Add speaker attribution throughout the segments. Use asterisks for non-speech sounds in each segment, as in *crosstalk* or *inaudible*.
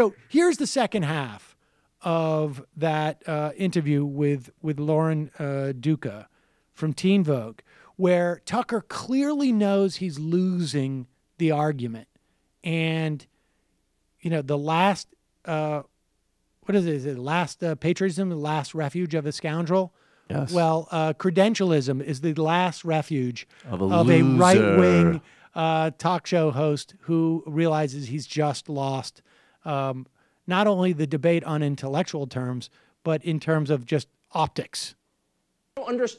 Speaker 1: So here's the second half of that uh, interview with with Lauren uh, Duca from Teen Vogue, where Tucker clearly knows he's losing the argument, and you know the last uh, what is it? Is it last uh, patriotism, the last refuge of a scoundrel?
Speaker 2: Yes.
Speaker 1: Well, uh, credentialism is the last refuge
Speaker 2: Of a
Speaker 1: a right wing uh, talk show host who realizes he's just lost um, not only the debate on intellectual terms, but in terms of just optics.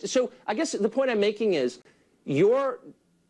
Speaker 3: So I guess the point I'm making is you're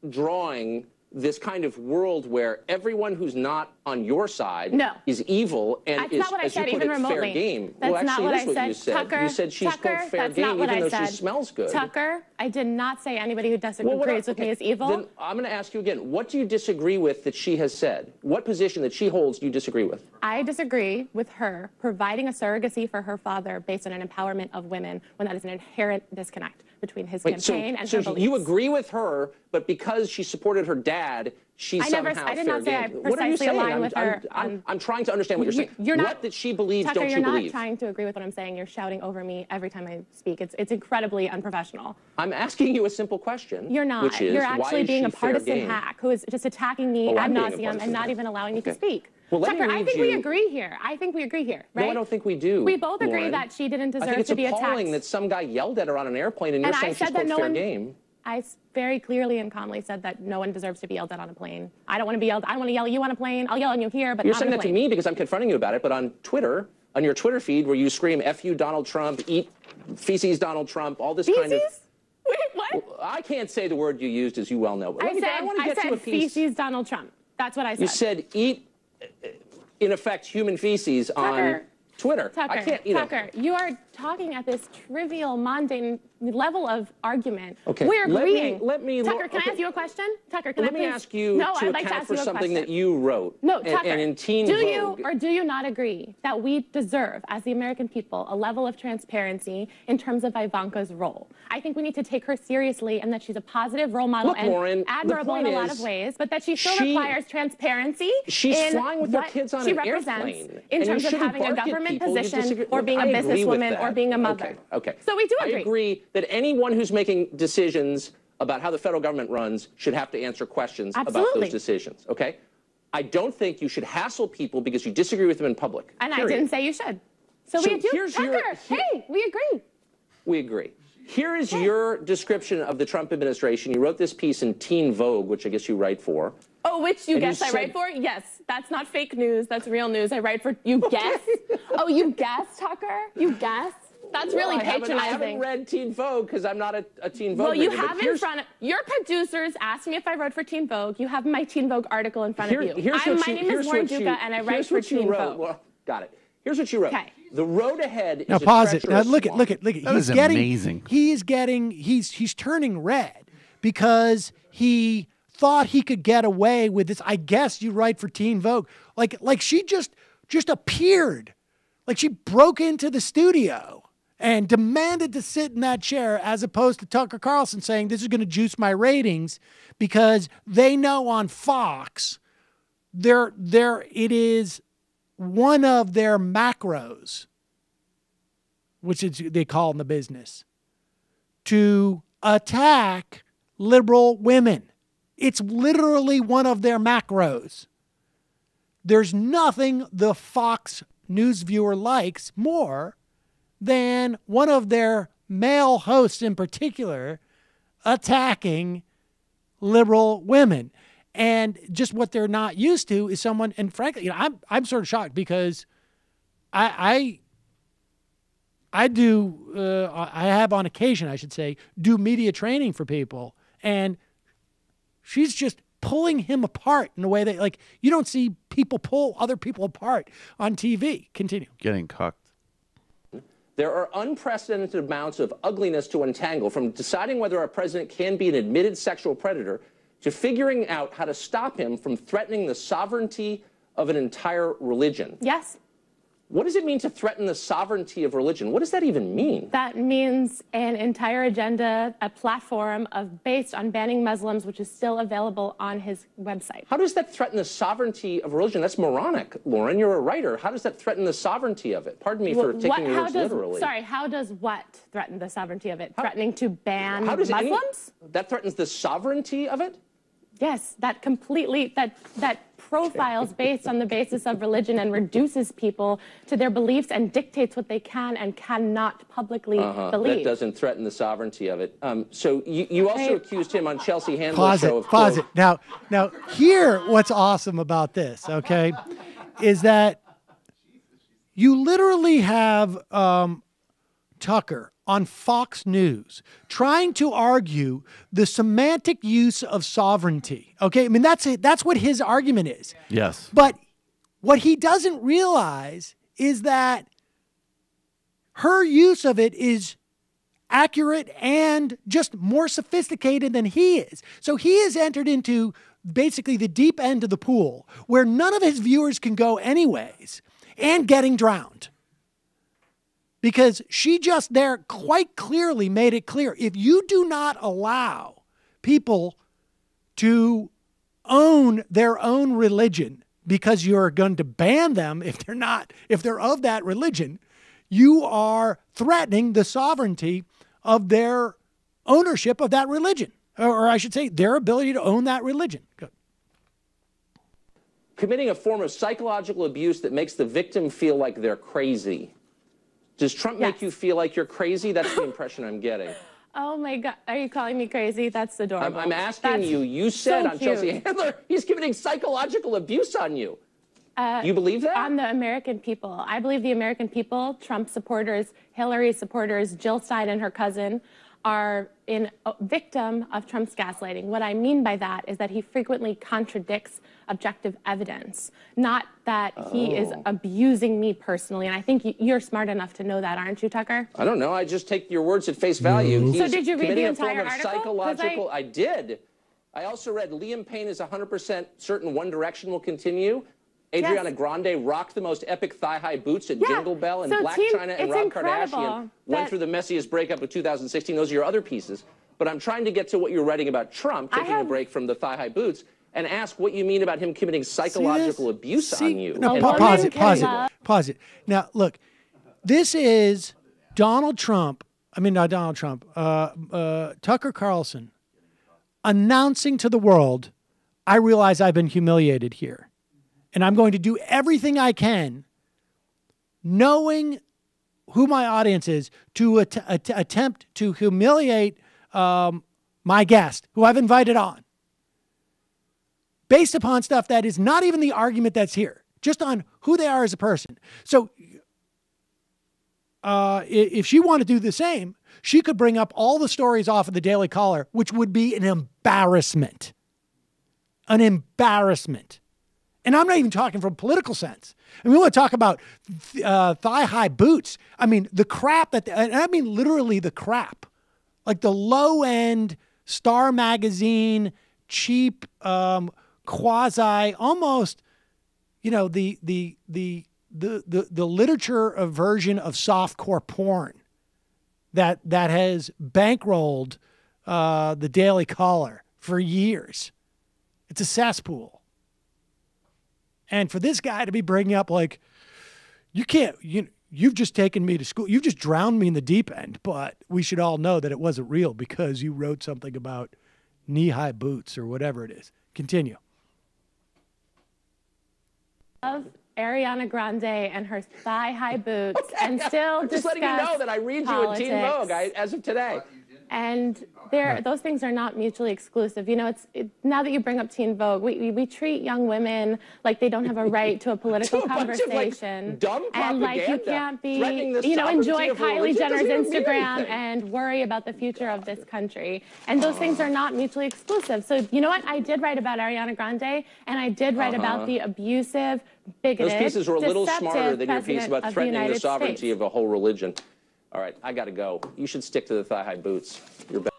Speaker 3: drawing this kind of world where everyone who's not on your side
Speaker 4: No.
Speaker 3: is evil and
Speaker 4: That's
Speaker 3: is,
Speaker 4: not what I said,
Speaker 3: put
Speaker 4: even
Speaker 3: it,
Speaker 4: remotely.
Speaker 3: fair game.
Speaker 4: That's
Speaker 3: well,
Speaker 4: not
Speaker 3: actually,
Speaker 4: what
Speaker 3: it is
Speaker 4: I
Speaker 3: what
Speaker 4: said.
Speaker 3: you said.
Speaker 4: Tucker,
Speaker 3: you said she's
Speaker 4: Tucker,
Speaker 3: fair
Speaker 4: that's
Speaker 3: game,
Speaker 4: not what
Speaker 3: even
Speaker 4: I
Speaker 3: though
Speaker 4: said.
Speaker 3: she smells good.
Speaker 4: Tucker, I did not say anybody who disagrees
Speaker 3: Well, what-
Speaker 4: with me is evil.
Speaker 3: Then I'm going to ask you again. What do you disagree with that she has said? What position that she holds do you disagree with?
Speaker 4: I disagree with her providing a surrogacy for her father based on an empowerment of women when that is an inherent disconnect between his
Speaker 3: Wait, so,
Speaker 4: campaign and
Speaker 3: so
Speaker 4: her beliefs.
Speaker 3: you agree with her, but because she supported her dad, she's
Speaker 4: I never-
Speaker 3: somehow
Speaker 4: I did not say I
Speaker 3: game. what are you
Speaker 4: precisely
Speaker 3: saying?
Speaker 4: align
Speaker 3: I'm,
Speaker 4: with
Speaker 3: I'm-
Speaker 4: her
Speaker 3: I'm,
Speaker 4: on-
Speaker 3: I'm trying to understand what you're saying.
Speaker 4: You're not,
Speaker 3: what that she believes,
Speaker 4: Tucker,
Speaker 3: don't
Speaker 4: you're
Speaker 3: you
Speaker 4: not trying to agree with what I'm saying. You're shouting over me every time I speak. It's it's incredibly unprofessional.
Speaker 3: I'm asking you a simple question.
Speaker 4: You're not.
Speaker 3: Which is,
Speaker 4: You're actually being a partisan
Speaker 3: game?
Speaker 4: hack who is just attacking me
Speaker 3: Oh,
Speaker 4: ad
Speaker 3: I'm being a
Speaker 4: nauseum and not even allowing me to speak.
Speaker 3: Well, let me
Speaker 4: Tucker, I think we agree here. I think we agree here, right?
Speaker 3: No, I don't think we do.
Speaker 4: We both agree
Speaker 3: Lauren.
Speaker 4: that she didn't
Speaker 3: I
Speaker 4: deserve
Speaker 3: think it's
Speaker 4: to be
Speaker 3: appalling
Speaker 4: attacked.
Speaker 3: that some guy yelled at her on an airplane, and you're
Speaker 4: And I
Speaker 3: saying
Speaker 4: said
Speaker 3: she's
Speaker 4: that no
Speaker 3: fair
Speaker 4: one-
Speaker 3: game.
Speaker 4: I very clearly and calmly said that no one deserves to be yelled at on a plane. I don't want to be yelled. I don't want to yell at you on a plane. I'll yell at you here, but
Speaker 3: You're saying
Speaker 4: on a
Speaker 3: that to me because I'm confronting you about it, but on Twitter, on your Twitter feed, where you scream "F you, Donald Trump," "Eat feces, Donald Trump," all this kind of.
Speaker 4: Feces? Wait, what?
Speaker 3: I can't say the word you used, as you well know. But
Speaker 4: I
Speaker 3: me-
Speaker 4: said,
Speaker 3: want to
Speaker 4: I
Speaker 3: get to a
Speaker 4: said
Speaker 3: piece.
Speaker 4: feces Donald Trump. That's what I said.
Speaker 3: You said eat, in effect, human feces on
Speaker 4: Tucker,
Speaker 3: Twitter.
Speaker 4: Tucker,
Speaker 3: I can't, you know.
Speaker 4: Tucker, you are talking at this trivial, mundane level of argument.
Speaker 3: Okay,
Speaker 4: We're
Speaker 3: let me-
Speaker 4: agreeing.
Speaker 3: let me
Speaker 4: Tucker, can
Speaker 3: okay.
Speaker 4: I ask you a question? Tucker, can
Speaker 3: Let
Speaker 4: I
Speaker 3: me ask you
Speaker 4: no,
Speaker 3: to
Speaker 4: I'd like to ask
Speaker 3: for
Speaker 4: you a
Speaker 3: something
Speaker 4: question.
Speaker 3: that you wrote.
Speaker 4: No, Tucker.
Speaker 3: and in Teen
Speaker 4: do
Speaker 3: Vogue.
Speaker 4: you or do you not agree that we deserve, as the American people, a level of transparency in terms of Ivanka's role? I think we need to take her seriously, and that she's a positive role model
Speaker 3: Look,
Speaker 4: and
Speaker 3: Lauren,
Speaker 4: admirable in a lot
Speaker 3: is
Speaker 4: of ways, but that she still
Speaker 3: she-
Speaker 4: requires transparency.
Speaker 3: She's
Speaker 4: in
Speaker 3: flying with her kids on an airplane.
Speaker 4: in
Speaker 3: and
Speaker 4: terms of having a government position or being a businesswoman or being a mother.
Speaker 3: Okay, okay.
Speaker 4: So we do agree.
Speaker 3: I agree that anyone who's making decisions about how the federal government runs should have to answer questions about those decisions. Okay. I don't think you should hassle people because you disagree with them in public.
Speaker 4: And I didn't say you should. So,
Speaker 3: So
Speaker 4: we do.
Speaker 3: here's
Speaker 4: Tucker,
Speaker 3: your- here-
Speaker 4: hey, we agree.
Speaker 3: We agree. Here is your description of the Trump administration. You wrote this piece in Teen Vogue, which I guess you write for.
Speaker 4: Oh, which you
Speaker 3: And you
Speaker 4: guess I write for? Yes, that's not fake news. That's real news. I write for you. *laughs* Guess? oh, you guess, Tucker? You guess? That's really
Speaker 3: Well, I haven't-
Speaker 4: patronizing.
Speaker 3: I haven't read Teen Vogue because I'm not a, a Teen Vogue
Speaker 4: well, you
Speaker 3: reader,
Speaker 4: have in front of you. your producers asked me if I wrote for Teen Vogue. You have my Teen Vogue article in front
Speaker 3: Here-
Speaker 4: of you.
Speaker 3: here's
Speaker 4: I'm,
Speaker 3: what
Speaker 4: my
Speaker 3: you-
Speaker 4: name
Speaker 3: here's
Speaker 4: is
Speaker 3: you-
Speaker 4: Duca, and I write for Teen
Speaker 3: wrote.
Speaker 4: Vogue.
Speaker 3: Well, got it. Here's what you wrote.
Speaker 4: Okay.
Speaker 3: The road ahead
Speaker 1: Now
Speaker 3: is a
Speaker 1: pause it. Now
Speaker 3: treacherous
Speaker 1: look at
Speaker 3: swamp.
Speaker 1: look at look at.
Speaker 2: That
Speaker 1: he's getting
Speaker 2: amazing.
Speaker 1: he is getting he's he's turning red because he thought he could get away with this. I guess you write for Teen Vogue. Like like she just just appeared. Like she broke into the studio and demanded to sit in that chair as opposed to Tucker Carlson saying this is going to juice my ratings because they know on Fox there there it is one of their macros which is they call in the business, to attack liberal women. It's literally one of their macros. There's nothing the Fox News viewer likes more than one of their male hosts in particular attacking liberal women. And just what they're not used to is someone, and frankly, you know, I'm I'm sort of shocked because I I do uh, I have on occasion I should say do media training for people and she's just pulling him apart in a way that like you don't see people pull other people apart on TV. Continue.
Speaker 2: Getting cucked.
Speaker 3: There are unprecedented amounts of ugliness to untangle from deciding whether our president can be an admitted sexual predator to figuring out how to stop him from threatening the sovereignty of an entire religion.
Speaker 4: Yes.
Speaker 3: What does it mean to threaten the sovereignty of religion? What does that even mean?
Speaker 4: That means an entire agenda, a platform of based on banning Muslims, which is still available on his website.
Speaker 3: How does that threaten the sovereignty of religion? That's moronic, Lauren. You're a writer. How does that threaten the sovereignty of it? Pardon me for
Speaker 4: What-
Speaker 3: taking your words
Speaker 4: does,
Speaker 3: literally.
Speaker 4: Sorry, how does what threaten the sovereignty of it? Threatening to ban
Speaker 3: How does any-
Speaker 4: Muslims?
Speaker 3: that threatens the sovereignty of it?
Speaker 4: Yes, that completely that that profiles based on the basis of religion and reduces people to their beliefs and dictates what they can and cannot publicly
Speaker 3: Uh,
Speaker 4: believe.
Speaker 3: That doesn't threaten the sovereignty of it. Um, so you, you also
Speaker 4: Right.
Speaker 3: accused him on Chelsea Handler's
Speaker 1: pause
Speaker 3: show
Speaker 1: it,
Speaker 3: of
Speaker 1: pause
Speaker 3: quote,
Speaker 1: it. Now, now here, what's awesome about this, okay, is that you literally have um, Tucker on Fox News trying to argue the semantic use of sovereignty. Okay, I mean that's it. That's what his argument is.
Speaker 2: Yes.
Speaker 1: But what he doesn't realize is that her use of it is accurate and just more sophisticated than he is. So he has entered into basically the deep end of the pool where none of his viewers can go anyways and getting drowned. Because she just there quite clearly made it clear if you do not allow people to own their own religion because you're going to ban them if they're not if they're of that religion you are threatening the sovereignty of their ownership of that religion or, I should say their ability to own that religion Good.
Speaker 3: committing a form of psychological abuse that makes the victim feel like they're crazy. Does Trump make you feel like you're crazy? That's the impression I'm getting. *laughs*
Speaker 4: oh my God, are you calling me crazy? That's
Speaker 3: I'm,
Speaker 4: adorable.
Speaker 3: I'm asking
Speaker 4: That's
Speaker 3: you. You said
Speaker 4: so
Speaker 3: on Chelsea. Handler *laughs* he's committing psychological abuse on you. Uh, you believe that?
Speaker 4: on the American people. I believe the American people, Trump supporters, Hillary supporters, Jill Stein and her cousin, are in a victim of Trump's gaslighting. What I mean by that is that he frequently contradicts objective evidence, not that he is
Speaker 3: Oh.
Speaker 4: abusing me personally. And I think you're smart enough to know that, aren't you, Tucker?
Speaker 3: I don't know. I just take your words at face value.
Speaker 4: So did you read the entire article?
Speaker 3: Psychological.
Speaker 4: I-
Speaker 3: I did. I also read Liam Payne is 100% certain One Direction will continue. Ariana
Speaker 4: Yes.
Speaker 3: Grande rocked the most epic thigh-high boots at
Speaker 4: Yeah.
Speaker 3: Jingle Bell, and
Speaker 4: So,
Speaker 3: Black
Speaker 4: team,
Speaker 3: China and
Speaker 4: it's
Speaker 3: Rob Kardashian went through the messiest breakup of 2016. Those are your other pieces. But I'm trying to get to what you're writing about Trump
Speaker 4: I
Speaker 3: taking a break from the thigh-high boots and ask what you mean about him committing psychological
Speaker 1: See
Speaker 3: abuse
Speaker 1: See-
Speaker 3: on you.
Speaker 1: No, pa- pause it. Pause it. Pause it. Now, look, this is Donald Trump. I mean, not Donald Trump. Uh, uh, Tucker Carlson announcing to the world, "I realize I've been humiliated here, and I'm going to do everything I can, knowing who my audience is, to att- att- attempt to humiliate um, my guest, who I've invited on." based upon stuff that is not even the argument that's here, just on who they are as a person. So, uh, if she wanted to do the same, she could bring up all the stories off of the Daily Caller, which would be an embarrassment. An embarrassment. And I'm not even talking from a political sense. I mean, we want to talk about th- uh, thigh high boots. I mean, the crap that, and I mean literally the crap, like the low end Star Magazine, cheap, um, quasi, almost, you know, the the the the the, the literature version of softcore porn that that has bankrolled uh, the Daily Caller for years. It's a cesspool. And for this guy to be bringing up like, you can't, you, you've just taken me to school, you've just drowned me in the deep end, but we should all know that it wasn't real because you wrote something about knee high boots or whatever it is. Continue.
Speaker 4: Love Ariana Grande and her thigh-high boots, *laughs* and still
Speaker 3: I'm just letting you know that I read you in Teen. Vogue I, as of today.
Speaker 4: And there, those things are not mutually exclusive. You know, it's it, now that you bring up Teen Vogue, we, we, we treat young women like they don't have a right to a *laughs* political
Speaker 3: To a bunch of, like,
Speaker 4: conversation, and like you can't be, you know, enjoy Kylie Jenner's
Speaker 3: doesn't even mean
Speaker 4: Instagram and worry about the future of this country. And those things are not mutually exclusive. So you know what? I did write about Ariana Grande, and I did write uh-huh. about the abusive, bigoted.
Speaker 3: Those pieces were a little smarter than your piece about threatening the,
Speaker 4: United
Speaker 3: sovereignty
Speaker 4: States.
Speaker 3: of a whole religion. All right, I got to go. You should stick to the thigh high boots. You're better.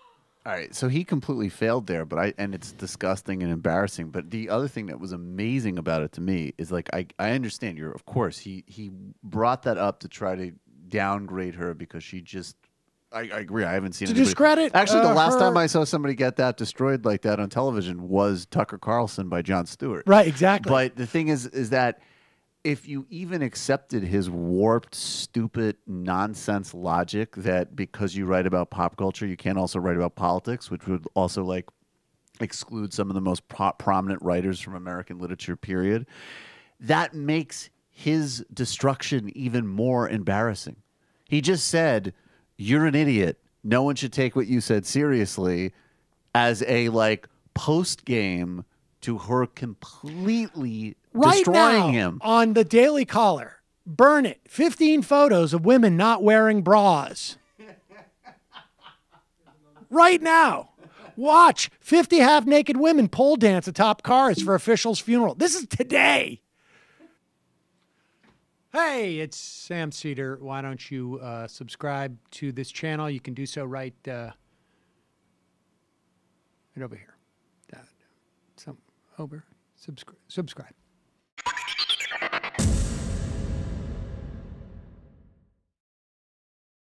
Speaker 2: All right, so he completely failed there, but I and it's disgusting and embarrassing. But the other thing that was amazing about it to me is like I I understand you're of course he he brought that up to try to downgrade her because she just I, I agree I haven't seen
Speaker 1: To
Speaker 2: anybody-
Speaker 1: discredit,
Speaker 2: Actually, the
Speaker 1: uh,
Speaker 2: last time I saw somebody get that destroyed like that on television was Tucker Carlson by Jon Stewart.
Speaker 1: Right, exactly.
Speaker 2: But the thing is, is that if you even accepted his warped, stupid, nonsense logic that because you write about pop culture, you can't also write about politics, which would also like exclude some of the most pro- prominent writers from American literature, period, that makes his destruction even more embarrassing. He just said, You're an idiot. No one should take what you said seriously as a like post game to her completely
Speaker 1: right
Speaker 2: destroying
Speaker 1: now,
Speaker 2: him.
Speaker 1: on the Daily Caller. Burn it. 15 photos of women not wearing bras. right now. Watch 50 half naked women pole dance atop cars for official's funeral. This is today. Hey, it's Sam Seder. Why don't you uh, subscribe to this channel? You can do so right, uh, right over here. Over. Subscribe. Subscribe.